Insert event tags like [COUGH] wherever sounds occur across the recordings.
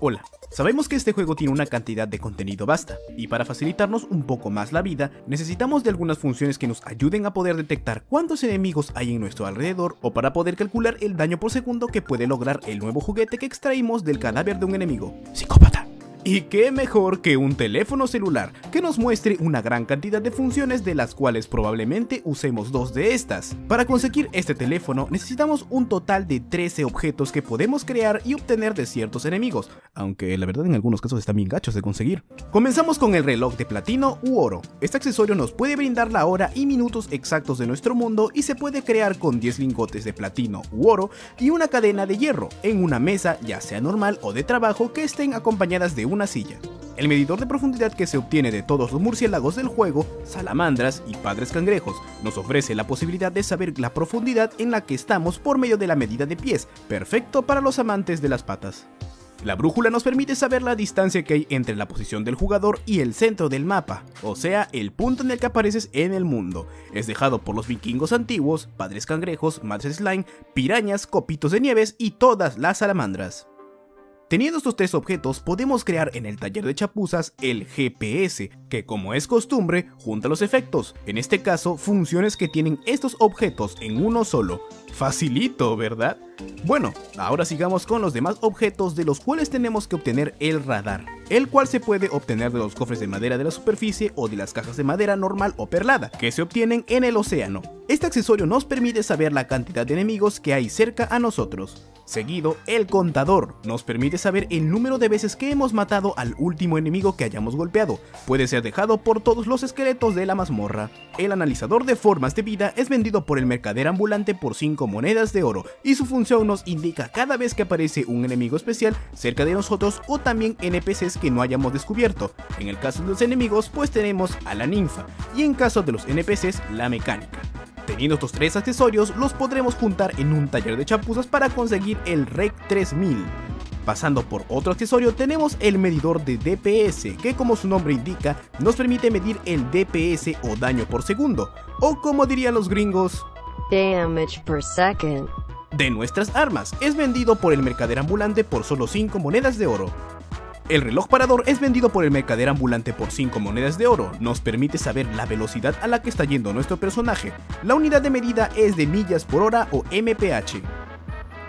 Hola, sabemos que este juego tiene una cantidad de contenido vasta, y para facilitarnos un poco más la vida, necesitamos de algunas funciones que nos ayuden a poder detectar cuántos enemigos hay en nuestro alrededor o para poder calcular el daño por segundo que puede lograr el nuevo juguete que extraímos del cadáver de un enemigo. Y qué mejor que un teléfono celular que nos muestre una gran cantidad de funciones de las cuales probablemente usemos dos de estas. Para conseguir este teléfono necesitamos un total de 13 objetos que podemos crear y obtener de ciertos enemigos, aunque la verdad en algunos casos están bien gachos de conseguir. Comenzamos con el reloj de platino u oro. Este accesorio nos puede brindar la hora y minutos exactos de nuestro mundo y se puede crear con 10 lingotes de platino u oro y una cadena de hierro en una mesa ya sea normal o de trabajo que estén acompañadas de una silla. El medidor de profundidad que se obtiene de todos los murciélagos del juego, salamandras y padres cangrejos, nos ofrece la posibilidad de saber la profundidad en la que estamos por medio de la medida de pies, perfecto para los amantes de las patas. La brújula nos permite saber la distancia que hay entre la posición del jugador y el centro del mapa, o sea, el punto en el que apareces en el mundo. Es dejado por los vikingos antiguos, padres cangrejos, madres slime, pirañas, copitos de nieves y todas las salamandras. Teniendo estos tres objetos podemos crear en el taller de chapuzas el GPS, que como es costumbre junta los efectos, en este caso funciones que tienen estos objetos en uno solo. Facilito, ¿verdad? Bueno, ahora sigamos con los demás objetos de los cuales tenemos que obtener el radar, el cual se puede obtener de los cofres de madera de la superficie o de las cajas de madera normal o perlada, que se obtienen en el océano. Este accesorio nos permite saber la cantidad de enemigos que hay cerca a nosotros. Seguido, el contador nos permite saber el número de veces que hemos matado al último enemigo que hayamos golpeado. Puede ser dejado por todos los esqueletos de la mazmorra. El analizador de formas de vida es vendido por el mercader ambulante por 5 monedas de oro y su función nos indica cada vez que aparece un enemigo especial cerca de nosotros o también NPCs que no hayamos descubierto. En el caso de los enemigos pues tenemos a la ninfa y en caso de los NPCs la mecánica. Teniendo estos tres accesorios, los podremos juntar en un taller de chapuzas para conseguir el REC 3000. Pasando por otro accesorio tenemos el medidor de DPS, que como su nombre indica, nos permite medir el DPS o daño por segundo, o como dirían los gringos, damage per second. De nuestras armas, es vendido por el mercader ambulante por solo 5 monedas de oro. El reloj parador es vendido por el mercader ambulante por 5 monedas de oro, nos permite saber la velocidad a la que está yendo nuestro personaje. La unidad de medida es de millas por hora o mph.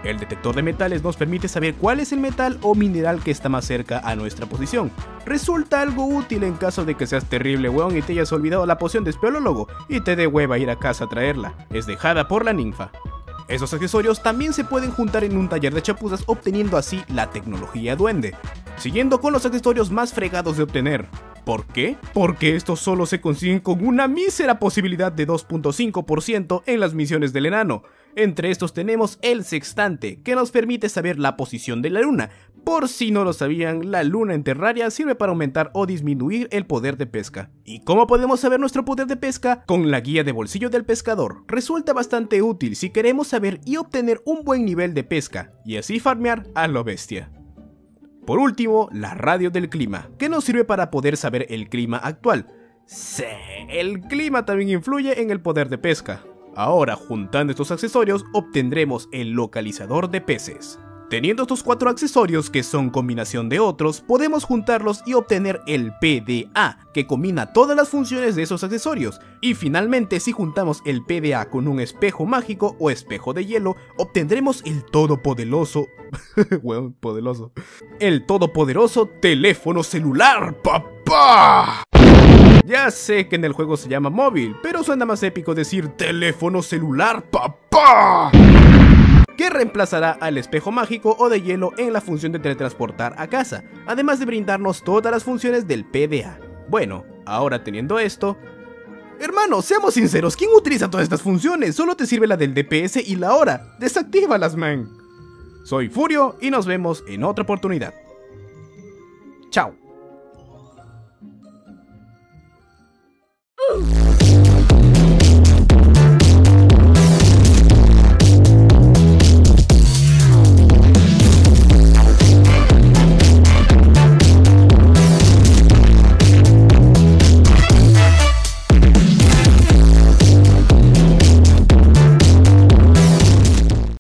El detector de metales nos permite saber cuál es el metal o mineral que está más cerca a nuestra posición. Resulta algo útil en caso de que seas terrible weón y te hayas olvidado la poción de espeleólogo y te dé hueva ir a casa a traerla. Es dejada por la ninfa. Esos accesorios también se pueden juntar en un taller de chapuzas obteniendo así la tecnología duende. Siguiendo con los accesorios más fregados de obtener. ¿Por qué? Porque estos solo se consiguen con una mísera posibilidad de 2.5% en las misiones del enano. Entre estos tenemos el sextante, que nos permite saber la posición de la luna. Por si no lo sabían, la luna en Terraria sirve para aumentar o disminuir el poder de pesca. ¿Y cómo podemos saber nuestro poder de pesca? Con la guía de bolsillo del pescador. Resulta bastante útil si queremos saber y obtener un buen nivel de pesca, y así farmear a lo bestia. Por último, la radio del clima, que nos sirve para poder saber el clima actual. Sí, el clima también influye en el poder de pesca. Ahora, juntando estos accesorios, obtendremos el localizador de peces. Teniendo estos cuatro accesorios que son combinación de otros, podemos juntarlos y obtener el PDA, que combina todas las funciones de esos accesorios. Y finalmente, si juntamos el PDA con un espejo mágico o espejo de hielo, obtendremos el todopoderoso... [LAUGHS] bueno, poderoso. El todopoderoso teléfono celular, papá. Ya sé que en el juego se llama móvil, pero suena más épico decir teléfono celular, papá que reemplazará al espejo mágico o de hielo en la función de teletransportar a casa, además de brindarnos todas las funciones del PDA. Bueno, ahora teniendo esto... Hermano, seamos sinceros, ¿quién utiliza todas estas funciones? Solo te sirve la del DPS y la hora. Desactívalas, man. Soy Furio y nos vemos en otra oportunidad. Chao.